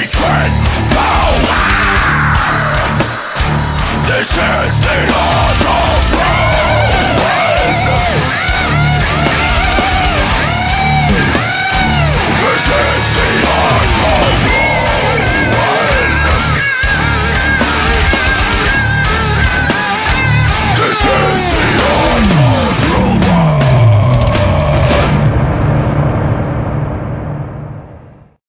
hatred